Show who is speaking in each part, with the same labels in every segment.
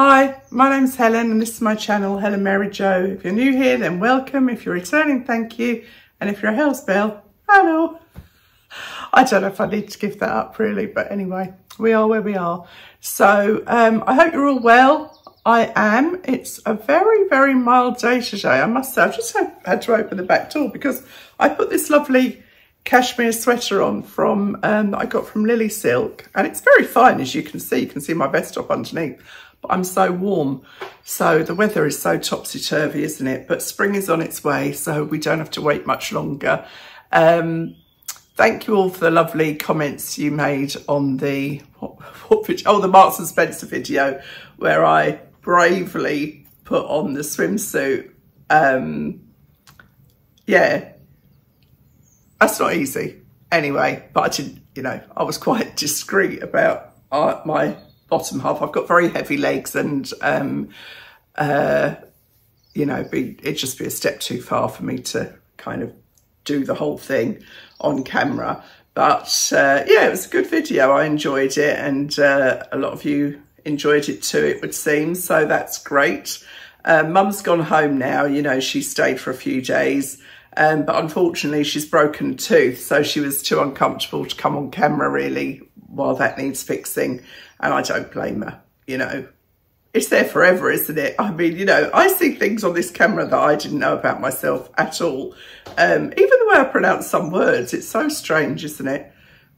Speaker 1: Hi, my name's Helen and this is my channel, Helen Mary Jo. If you're new here, then welcome. If you're returning, thank you. And if you're a house bell, hello. I don't know if I need to give that up really, but anyway, we are where we are. So um, I hope you're all well. I am. It's a very, very mild day today. I must say, I've just had, had to open the back door because I put this lovely cashmere sweater on from um, that I got from Lily Silk. And it's very fine, as you can see. You can see my vest top underneath but I'm so warm. So the weather is so topsy-turvy, isn't it? But spring is on its way, so we don't have to wait much longer. Um, thank you all for the lovely comments you made on the, what, what, oh, the Marks and Spencer video, where I bravely put on the swimsuit. Um, yeah, that's not easy. Anyway, but I didn't, you know, I was quite discreet about uh, my bottom half. I've got very heavy legs and, um, uh, you know, be, it'd just be a step too far for me to kind of do the whole thing on camera. But uh, yeah, it was a good video. I enjoyed it and uh, a lot of you enjoyed it too, it would seem. So that's great. Uh, Mum's gone home now. You know, she stayed for a few days. Um, but unfortunately, she's broken a tooth. So she was too uncomfortable to come on camera really while that needs fixing. And I don't blame her, you know. It's there forever, isn't it? I mean, you know, I see things on this camera that I didn't know about myself at all. Um, even the way I pronounce some words, it's so strange, isn't it?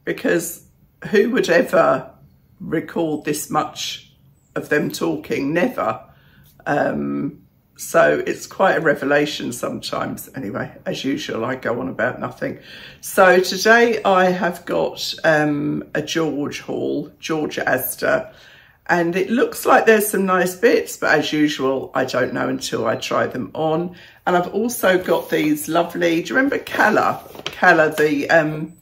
Speaker 1: Because who would ever record this much of them talking? Never. Um, so it's quite a revelation sometimes. Anyway, as usual, I go on about nothing. So today I have got um, a George haul, George Asda, and it looks like there's some nice bits, but as usual, I don't know until I try them on. And I've also got these lovely, do you remember Calla? Calla, the um,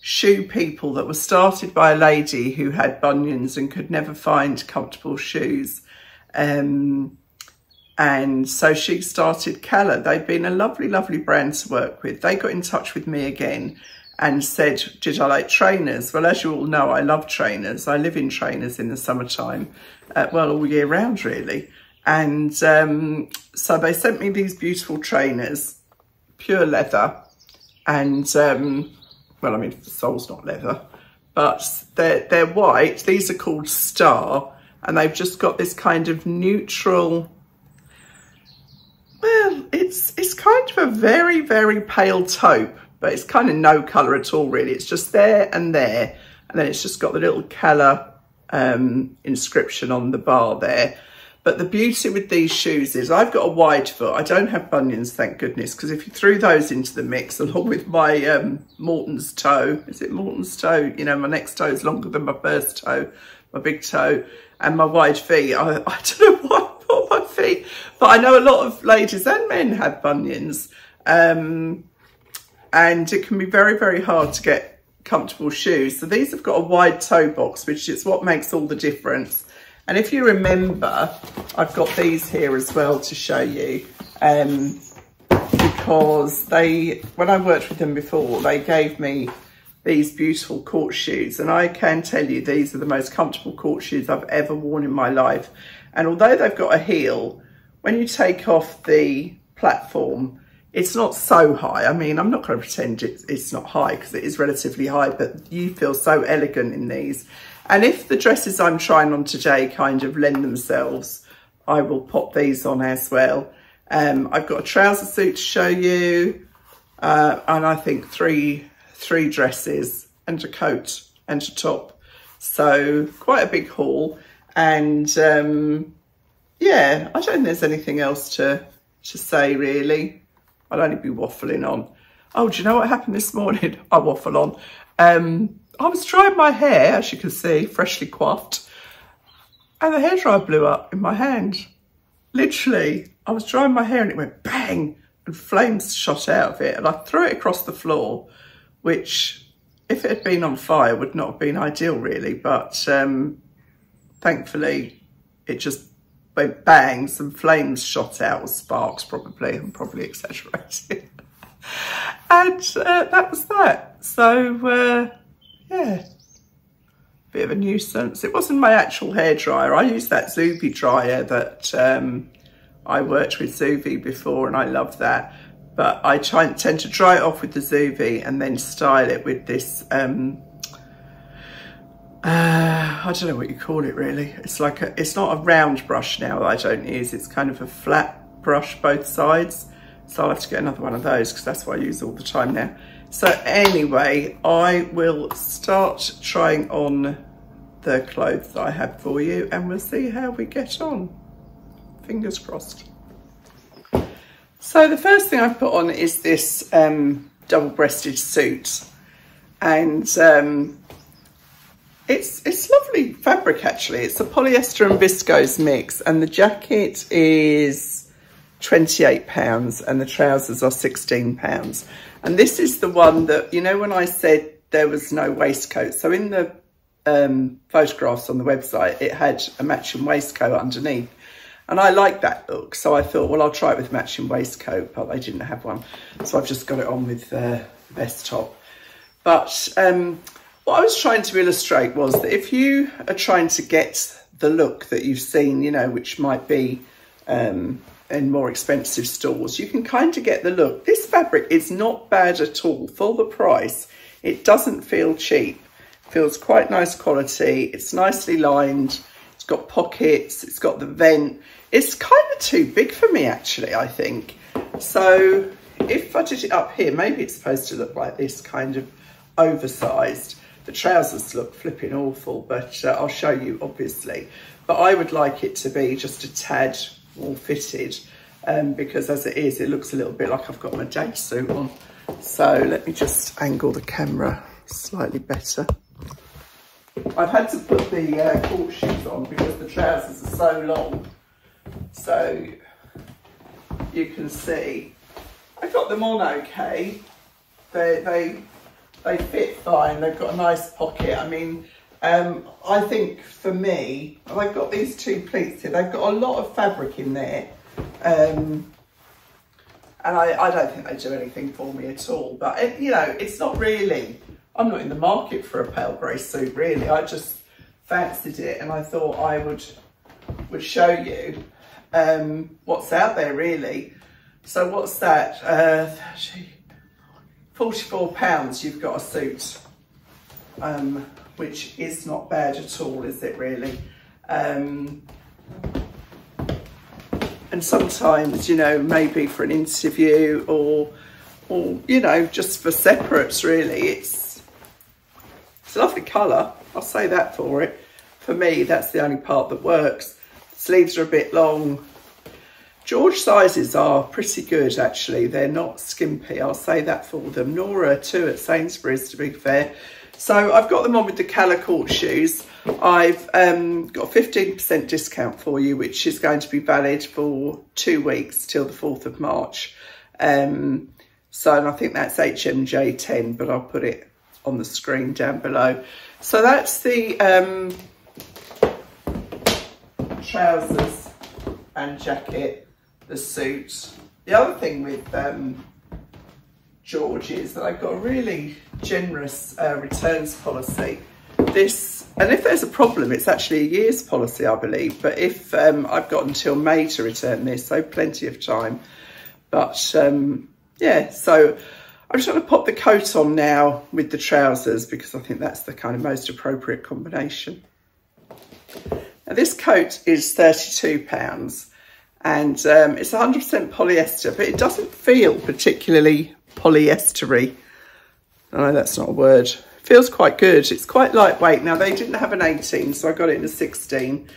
Speaker 1: shoe people that were started by a lady who had bunions and could never find comfortable shoes. Um, and so she started Calla. They've been a lovely, lovely brand to work with. They got in touch with me again and said, did I like trainers? Well, as you all know, I love trainers. I live in trainers in the summertime, uh, well, all year round, really. And um, so they sent me these beautiful trainers, pure leather. And, um, well, I mean, the sole's not leather, but they're, they're white. These are called Star. And they've just got this kind of neutral well, it's it's kind of a very, very pale taupe, but it's kind of no colour at all, really. It's just there and there. And then it's just got the little colour um, inscription on the bar there. But the beauty with these shoes is I've got a wide foot. I don't have bunions, thank goodness, because if you threw those into the mix along with my um, Morton's toe, is it Morton's toe? You know, my next toe is longer than my first toe, my big toe, and my wide feet. I, I don't know why feet. But I know a lot of ladies and men have bunions. Um, and it can be very, very hard to get comfortable shoes. So these have got a wide toe box, which is what makes all the difference. And if you remember, I've got these here as well to show you. Um, because they, when I worked with them before, they gave me these beautiful court shoes. And I can tell you, these are the most comfortable court shoes I've ever worn in my life. And although they've got a heel, when you take off the platform, it's not so high. I mean, I'm not going to pretend it's, it's not high because it is relatively high, but you feel so elegant in these. And if the dresses I'm trying on today kind of lend themselves, I will pop these on as well. Um, I've got a trouser suit to show you, uh, and I think three three dresses and a coat and a top. So quite a big haul. And um, yeah, I don't think there's anything else to, to say really. I'll only be waffling on. Oh, do you know what happened this morning? I waffle on. Um, I was drying my hair, as you can see, freshly coiffed, and the hairdryer blew up in my hand. Literally, I was drying my hair and it went bang, and flames shot out of it, and I threw it across the floor, which, if it had been on fire, would not have been ideal, really. But um, thankfully, it just went bang, some flames shot out, or sparks probably, I'm probably exaggerating. and uh, that was that. So, uh, yeah. bit of a nuisance. It wasn't my actual hair dryer. I used that Zuvi dryer that um, I worked with Zuvi before and I love that. But I try, tend to dry it off with the Zuvi and then style it with this, um, uh, I don't know what you call it really. It's like a, it's not a round brush now that I don't use. It's kind of a flat brush both sides. So I'll have to get another one of those because that's what I use all the time now. So anyway, I will start trying on the clothes I have for you and we'll see how we get on. Fingers crossed. So the first thing I've put on is this um, double-breasted suit and um, it's it's lovely fabric actually. It's a polyester and viscose mix and the jacket is 28 pounds and the trousers are 16 pounds. And this is the one that, you know, when I said there was no waistcoat. So in the um, photographs on the website, it had a matching waistcoat underneath. And I like that look. So I thought, well, I'll try it with matching waistcoat, but they didn't have one. So I've just got it on with the vest top. But um, what I was trying to illustrate was that if you are trying to get the look that you've seen, you know, which might be um, in more expensive stores, you can kind of get the look. This fabric is not bad at all for the price. It doesn't feel cheap. It feels quite nice quality. It's nicely lined. It's got pockets. It's got the vent. It's kind of too big for me, actually, I think. So if I did it up here, maybe it's supposed to look like this, kind of oversized. The trousers look flipping awful, but uh, I'll show you, obviously. But I would like it to be just a tad more fitted um, because as it is, it looks a little bit like I've got my day suit on. So let me just angle the camera slightly better. I've had to put the uh, court shoes on because the trousers are so long. So you can see, I've got them on okay. They, they, they fit fine. They've got a nice pocket. I mean, um, I think for me, I've got these two pleats here. They've got a lot of fabric in there. Um, and I, I don't think they do anything for me at all. But, it, you know, it's not really, I'm not in the market for a pale grey suit, really. I just fancied it and I thought I would, would show you um, what's out there, really. So what's that? Uh, 44 pounds you've got a suit. Um, which is not bad at all, is it really? Um, and sometimes, you know, maybe for an interview or, or you know, just for separates, really, it's, it's a lovely colour. I'll say that for it. For me, that's the only part that works. Sleeves are a bit long. George sizes are pretty good, actually. They're not skimpy. I'll say that for them. Nora, Tu, at Sainsbury's, to be fair. So I've got them on with the Calla court shoes. I've um, got 15% discount for you, which is going to be valid for two weeks till the 4th of March. Um, so and I think that's HMJ10, but I'll put it on the screen down below. So that's the um, trousers and jacket, the suit. The other thing with um, George is that I've got a really generous uh, returns policy. This, and if there's a problem, it's actually a year's policy, I believe. But if um, I've got until May to return this, so plenty of time. But um, yeah, so I'm just going to pop the coat on now with the trousers because I think that's the kind of most appropriate combination. Now this coat is £32 and um, it's 100% polyester, but it doesn't feel particularly polyestery. Know that's not a word. Feels quite good. It's quite lightweight. Now, they didn't have an 18, so I got it in a 16.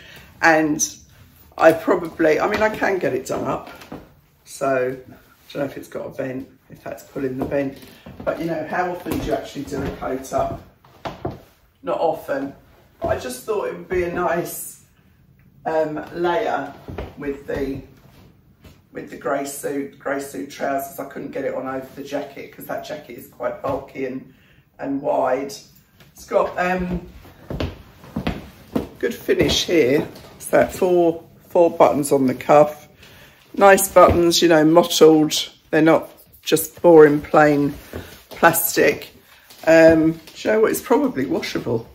Speaker 1: And I probably, I mean, I can get it done up. So, I don't know if it's got a vent, if that's pulling the vent. But, you know, how often do you actually do a coat up? Not often. But I just thought it would be a nice um, layer with the with the grey suit, grey suit trousers. I couldn't get it on over the jacket because that jacket is quite bulky and, and wide. It's got um, good finish here. It's that four, four buttons on the cuff. Nice buttons, you know, mottled. They're not just boring plain plastic. Um, do you know what? It's probably washable.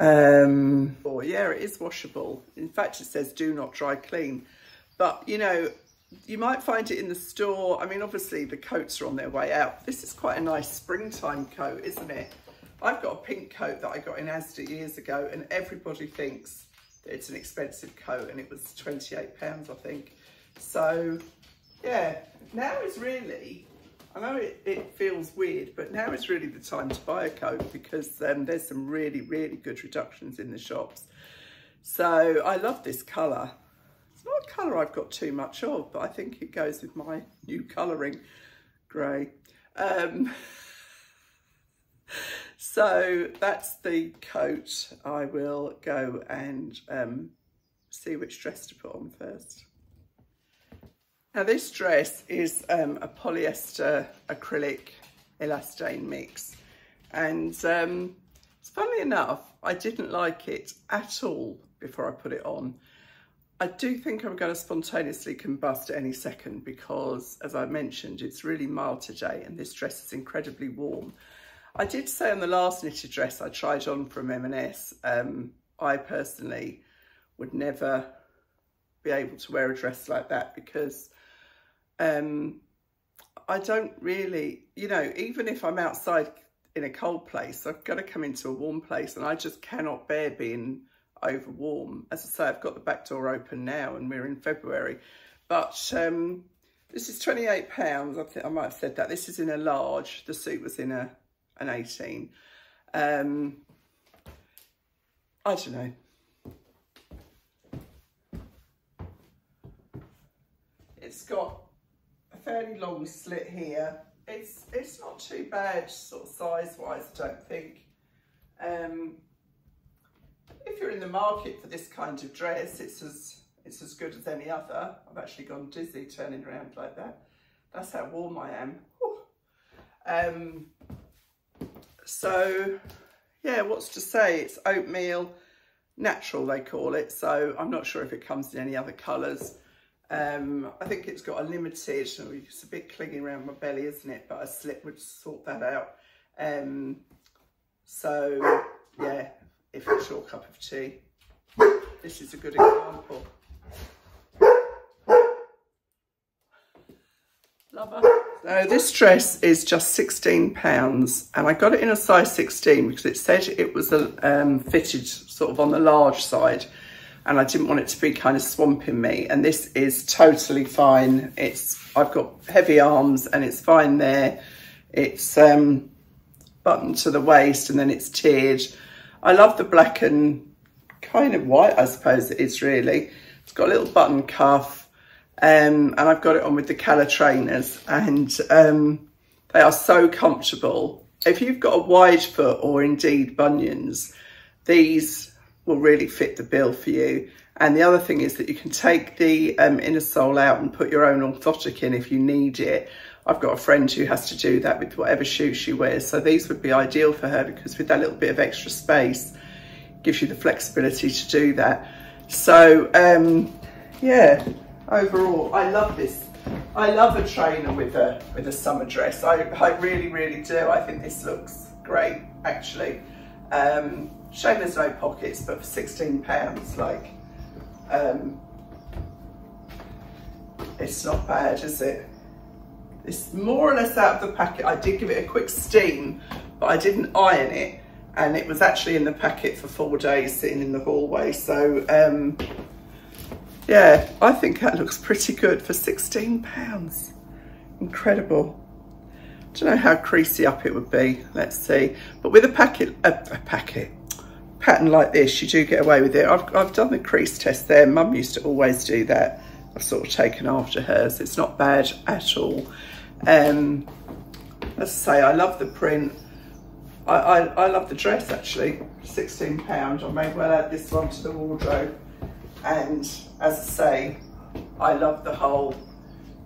Speaker 1: Um, oh yeah, it is washable. In fact, it says do not dry clean. But, you know, you might find it in the store. I mean, obviously the coats are on their way out. This is quite a nice springtime coat, isn't it? I've got a pink coat that I got in Asda years ago and everybody thinks that it's an expensive coat and it was 28 pounds, I think. So yeah, now is really, I know it, it feels weird, but now is really the time to buy a coat because um, there's some really, really good reductions in the shops. So I love this colour. It's not a colour I've got too much of, but I think it goes with my new colouring, grey. Um, so that's the coat. I will go and um, see which dress to put on first. Now this dress is um, a polyester acrylic elastane mix and um, funnily enough I didn't like it at all before I put it on. I do think I'm going to spontaneously combust any second because as I mentioned it's really mild today and this dress is incredibly warm. I did say on the last knitted dress I tried on from M&S um, I personally would never be able to wear a dress like that because um, I don't really, you know, even if I'm outside in a cold place, I've got to come into a warm place and I just cannot bear being over warm. As I say, I've got the back door open now and we're in February, but um, this is 28 pounds. I think I might have said that. This is in a large. The suit was in a an 18. Um, I don't know. It's got fairly long slit here. It's it's not too bad sort of size wise, I don't think. Um, if you're in the market for this kind of dress, it's as it's as good as any other. I've actually gone dizzy turning around like that. That's how warm I am. Um, so yeah, what's to say? It's oatmeal, natural they call it. So I'm not sure if it comes in any other colours. Um, I think it's got a limited, it's a bit clinging around my belly, isn't it? But a slip would sort that out. Um, so, yeah, if it's your cup of tea, this is a good example. Lover. So this dress is just £16 and I got it in a size 16 because it said it was a, um, fitted sort of on the large side and I didn't want it to be kind of swamping me. And this is totally fine. It's I've got heavy arms and it's fine there. It's um, buttoned to the waist and then it's tiered. I love the black and kind of white, I suppose it is really. It's got a little button cuff um, and I've got it on with the Calla trainers and um, they are so comfortable. If you've got a wide foot or indeed bunions, these will really fit the bill for you. And the other thing is that you can take the um, inner sole out and put your own orthotic in if you need it. I've got a friend who has to do that with whatever shoe she wears. So these would be ideal for her because with that little bit of extra space, gives you the flexibility to do that. So um, yeah, overall, I love this. I love a trainer with a with a summer dress. I, I really, really do. I think this looks great, actually. Um, shame there's no pockets, but for 16 pounds, like, um, it's not bad, is it? It's more or less out of the packet. I did give it a quick steam, but I didn't iron it. And it was actually in the packet for four days sitting in the hallway. So, um, yeah, I think that looks pretty good for 16 pounds. Incredible. Don't know how creasy up it would be. Let's see. But with a packet, a, a packet, pattern like this, you do get away with it. I've, I've done the crease test there. Mum used to always do that. I've sort of taken after hers. It's not bad at all. Um, as I say, I love the print. I, I, I love the dress actually, 16 pound. I may well add this one to the wardrobe. And as I say, I love the whole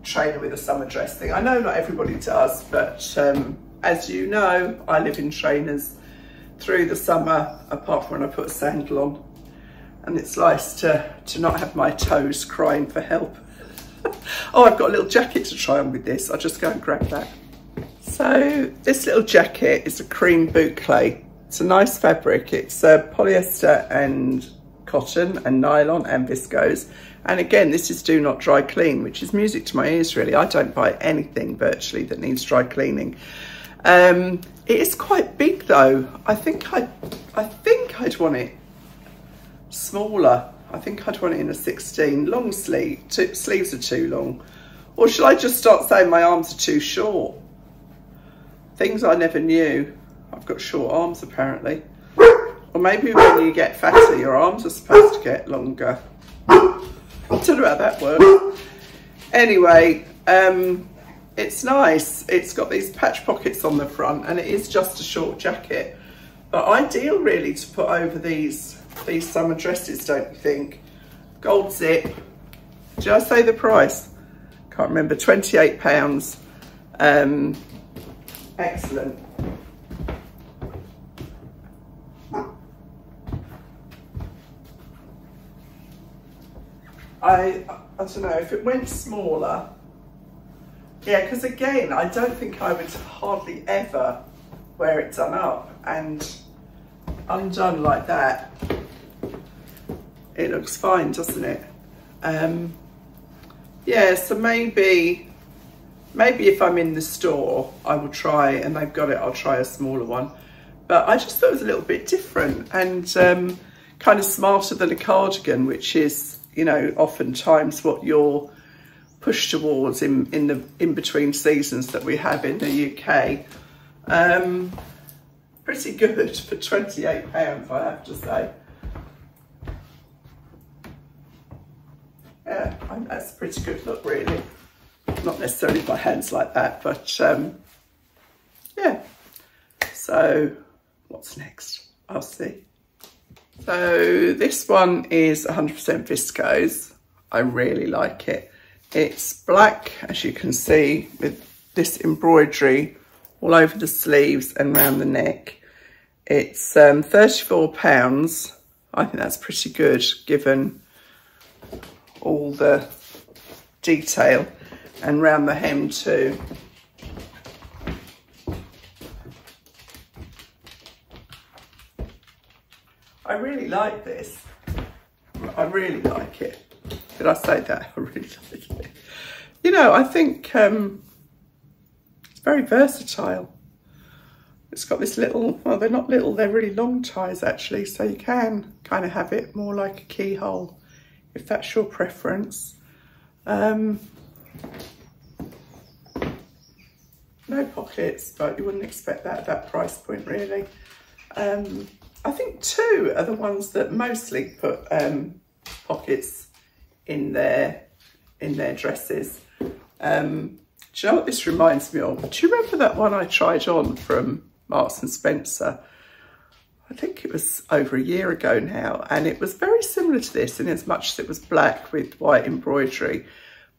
Speaker 1: trainer with a summer dress thing. I know not everybody does, but um, as you know, I live in trainers through the summer, apart from when I put a sandal on. And it's nice to, to not have my toes crying for help. oh, I've got a little jacket to try on with this. I'll just go and grab that. So this little jacket is a cream boucle. It's a nice fabric. It's uh, polyester and cotton and nylon and viscose. And again, this is do not dry clean, which is music to my ears, really. I don't buy anything virtually that needs dry cleaning. Um, it is quite big though. I think I, I think I'd want it smaller. I think I'd want it in a 16. Long sleeve, two, sleeves are too long. Or should I just start saying my arms are too short? Things I never knew. I've got short arms apparently. Or maybe when you get fatter, your arms are supposed to get longer. Don't know how that works. Anyway, um, it's nice. It's got these patch pockets on the front and it is just a short jacket. But ideal really to put over these, these summer dresses, don't you think? Gold zip. Did I say the price? Can't remember, 28 pounds. Um, excellent. I, I don't know, if it went smaller, yeah, because again, I don't think I would hardly ever wear it done up and undone like that. It looks fine, doesn't it? Um, yeah, so maybe, maybe if I'm in the store, I will try, and they've got it, I'll try a smaller one. But I just thought it was a little bit different and um, kind of smarter than a cardigan, which is you know, oftentimes what you're pushed towards in, in the in between seasons that we have in the UK. Um, pretty good for 28 pounds, I have to say. Yeah, that's a pretty good look, really. Not necessarily my hands like that, but um, yeah. So what's next? I'll see. So this one is 100% viscose. I really like it. It's black, as you can see, with this embroidery all over the sleeves and around the neck. It's um, 34 pounds. I think that's pretty good given all the detail and round the hem too. I really like this. I really like it. Did I say that? I really like it. You know, I think um, it's very versatile. It's got this little, well, they're not little, they're really long ties actually. So you can kind of have it more like a keyhole if that's your preference. Um, no pockets, but you wouldn't expect that at that price point really. Um, I think Tu are the ones that mostly put um, pockets in their in their dresses. Um, do you know what this reminds me of? Do you remember that one I tried on from Marks and Spencer? I think it was over a year ago now, and it was very similar to this in as much as it was black with white embroidery,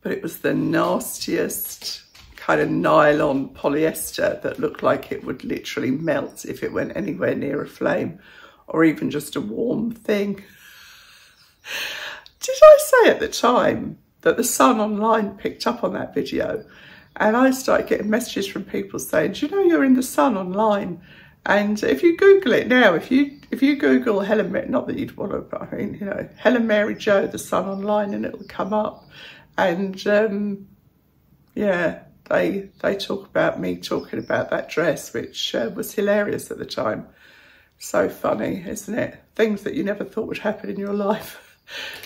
Speaker 1: but it was the nastiest kind of nylon polyester that looked like it would literally melt if it went anywhere near a flame or even just a warm thing. Did I say at the time that the Sun Online picked up on that video and I started getting messages from people saying, do you know you're in the Sun Online? And if you Google it now, if you if you Google Helen, not that you'd want to, but I mean, you know, Helen Mary Jo, the Sun Online, and it'll come up. And um, yeah, they they talk about me talking about that dress, which uh, was hilarious at the time. So funny, isn't it? Things that you never thought would happen in your life.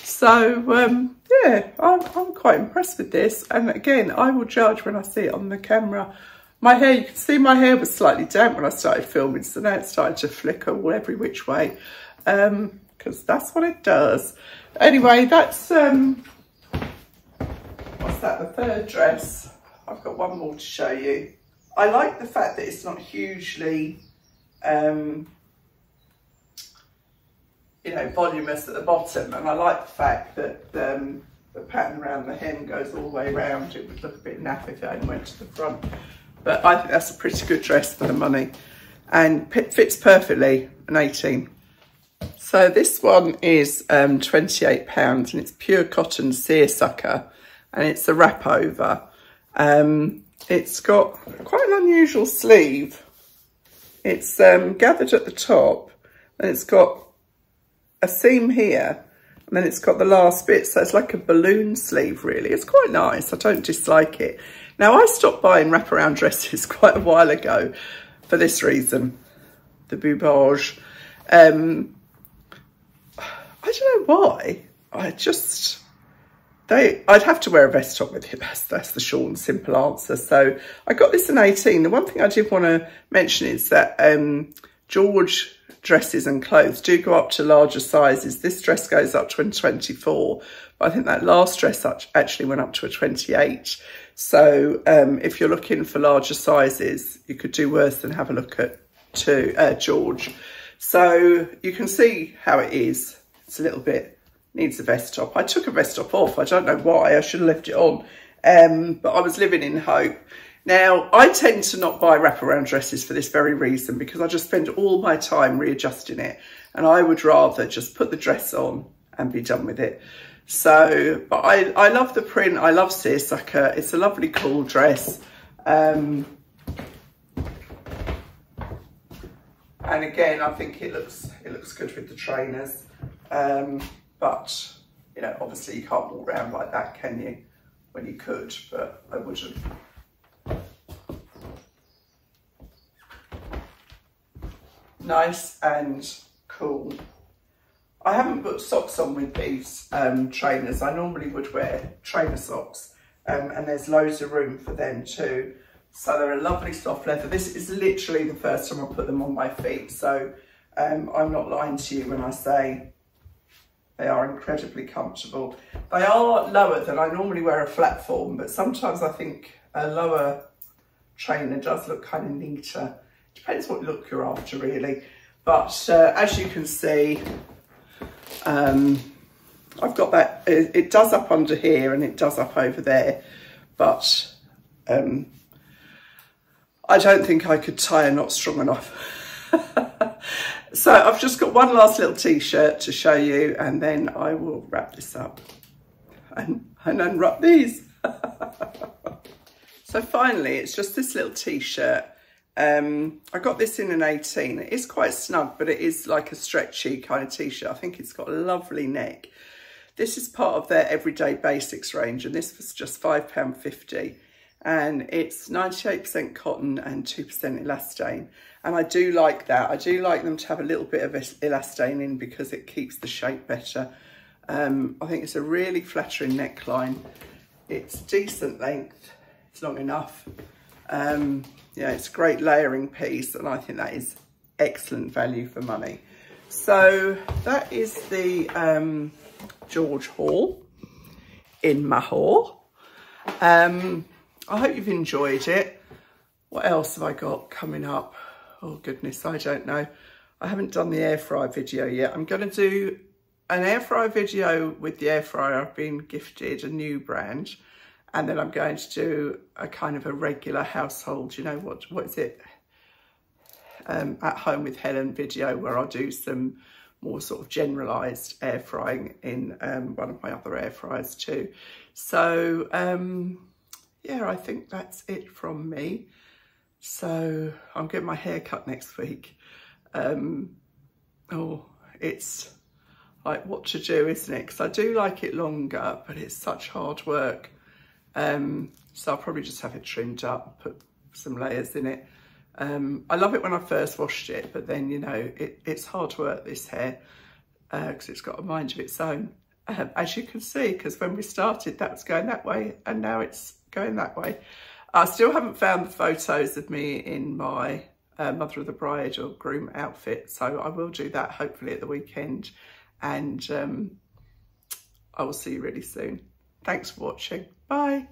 Speaker 1: So um, yeah, I'm, I'm quite impressed with this. And again, I will judge when I see it on the camera. My hair, you can see my hair was slightly damp when I started filming, so now it's starting to flicker all every which way, because um, that's what it does. Anyway, that's, um, what's that, the third dress. I've got one more to show you. I like the fact that it's not hugely, um, you know, voluminous at the bottom, and I like the fact that um, the pattern around the hem goes all the way around. It would look a bit naff if it only went to the front. But I think that's a pretty good dress for the money and fits perfectly, an 18. So this one is um, £28 and it's pure cotton seersucker and it's a wrap over. Um, it's got quite an unusual sleeve It's um, gathered at the top and it's got a seam here and then it's got the last bit. So it's like a balloon sleeve, really. It's quite nice. I don't dislike it. Now, I stopped buying wraparound dresses quite a while ago for this reason, the Bubage. Um, I don't know why. I just, they, I'd have to wear a vest top with it. That's, that's the short and simple answer. So I got this in 18. The one thing I did want to mention is that um, George dresses and clothes do go up to larger sizes. This dress goes up to a 24, but I think that last dress actually went up to a 28. So um, if you're looking for larger sizes, you could do worse than have a look at to uh, George. So you can see how it is. It's a little bit, needs a vest top. I took a vest top off. I don't know why. I should have left it on. Um, but I was living in hope. Now, I tend to not buy wraparound dresses for this very reason because I just spend all my time readjusting it and I would rather just put the dress on and be done with it. So, but I, I love the print. I love seersucker. It's a lovely cool dress. Um, and again, I think it looks it looks good with the trainers. Um, but, you know, obviously you can't walk around like that, can you? When you could, but I wouldn't. nice and cool. I haven't put socks on with these um, trainers. I normally would wear trainer socks um, and there's loads of room for them too. So they're a lovely soft leather. This is literally the first time I put them on my feet. So um, I'm not lying to you when I say they are incredibly comfortable. They are lower than I normally wear a flat form, but sometimes I think a lower trainer does look kind of neater depends what look you're after really. But uh, as you can see, um, I've got that, it, it, does up under here and it does up over there, but um, I don't think I could tie a knot strong enough. so I've just got one last little t-shirt to show you and then I will wrap this up and, and unwrap these. so finally, it's just this little t-shirt um, I got this in an 18. It is quite snug, but it is like a stretchy kind of t-shirt. I think it's got a lovely neck. This is part of their Everyday Basics range, and this was just £5.50. And it's 98% cotton and 2% elastane. And I do like that. I do like them to have a little bit of elastane in because it keeps the shape better. Um, I think it's a really flattering neckline. It's decent length. It's long enough. Um, yeah, it's a great layering piece and I think that is excellent value for money. So that is the um, George Hall in Mahor. Um, I hope you've enjoyed it. What else have I got coming up? Oh goodness, I don't know. I haven't done the air fryer video yet. I'm going to do an air fryer video with the air fryer. I've been gifted a new brand and then I'm going to do a kind of a regular household, you know, what what is it, um, at home with Helen video where I'll do some more sort of generalised air frying in um, one of my other air fryers too. So, um, yeah, I think that's it from me. So I'm getting my hair cut next week. Um, oh, it's like what to do, isn't it? Because I do like it longer, but it's such hard work. Um, so I'll probably just have it trimmed up, put some layers in it. Um, I love it when I first washed it, but then, you know, it, it's hard work this hair because uh, it's got a mind of its own. Um, as you can see, because when we started, that was going that way and now it's going that way. I still haven't found the photos of me in my uh, Mother of the Bride or groom outfit. So I will do that hopefully at the weekend and um, I will see you really soon. Thanks for watching. Bye.